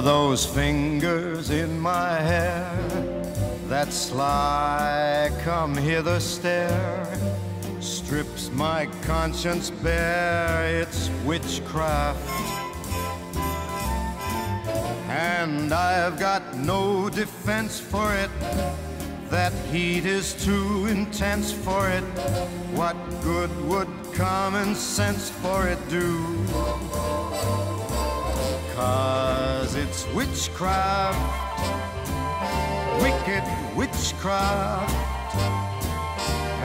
Those fingers in my hair? That sly come hither stare strips my conscience bare. It's witchcraft. And I've got no defense for it. That heat is too intense for it. What good would common sense for it do? Cause it's witchcraft, wicked witchcraft.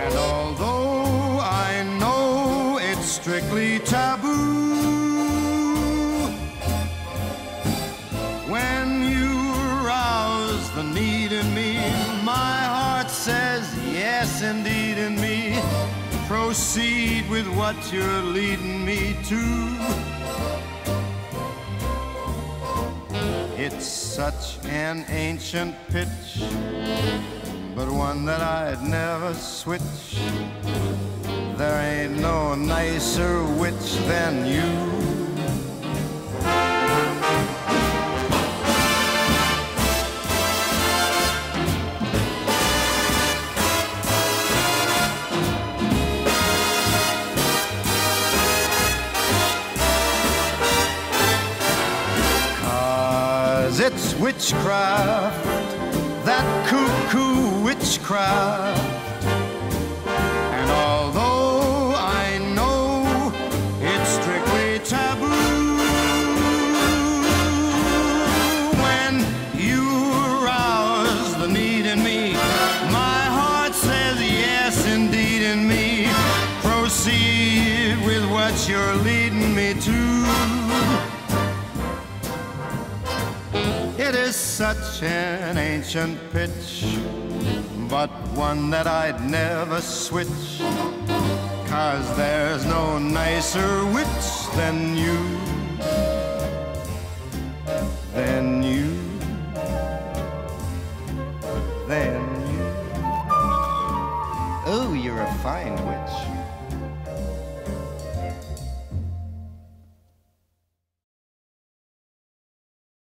And although I know it's strictly taboo, when you rouse the need in me, my heart says yes, indeed, in me. Proceed with what you're leading me to. It's such an ancient pitch, but one that I'd never switch. There ain't no nicer witch than you. Cause it's witchcraft, that cuckoo witchcraft. And although I know it's strictly taboo, when you arouse the need in me, my heart says yes, indeed, in me. Proceed with what you're leading me to. It is such an ancient pitch, but one that I'd never switch. Cause there's no nicer witch than you, than you, than you. Oh, you're a fine witch.